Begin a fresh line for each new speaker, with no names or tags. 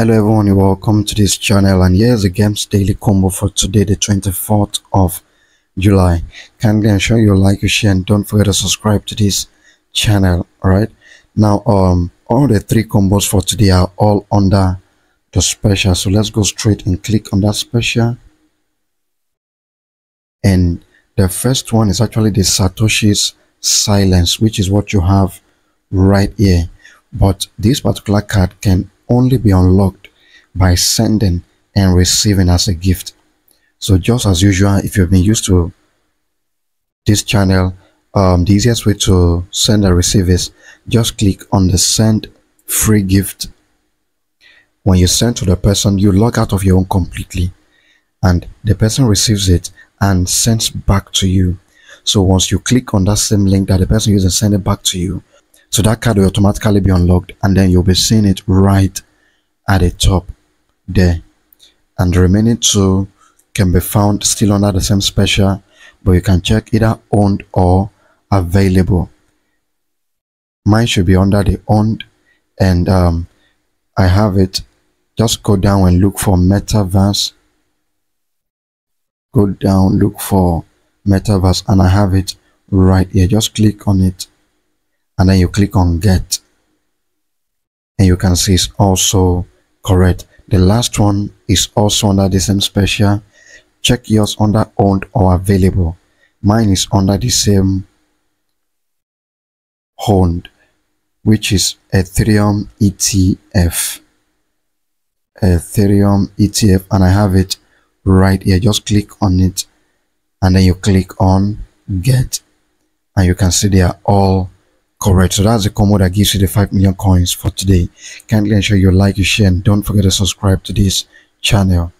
hello everyone welcome to this channel. And here's the GEMZ daily combo for today the 24th of july. Kindly ensure you like you share and don't forget to subscribe to this channel all right? Now um all the three combos for today are all under the special. So let's go straight and click on that special. And the first one is actually the satoshi's silence which is what you have right here. But this particular card can only be unlocked by sending and receiving as a gift. So just as usual, if you've been used to this channel, um, the easiest way to send and receive is just click on the send free gift. When you send to the person, you log out of your own completely and the person receives it and sends back to you. So once you click on that same link that the person used and send it back to you, so that card will automatically be unlocked and then you'll be seeing it right at the top there. And the remaining two can be found still under the same special but you can check either owned or available. Mine should be under the owned and um, I have it. Just go down and look for metaverse. Go down look for metaverse and I have it right here. Just click on it and then you click on get. And you can see it's also correct. The last one is also under the same special. Check yours under owned or available. Mine is under the same owned which is ethereum etf ethereum etf and i have it right here. Just click on it and then you click on get. And you can see they are all Correct. So that's the combo that gives you the 5 million coins for today. Kindly ensure you like, you share, and don't forget to subscribe to this channel.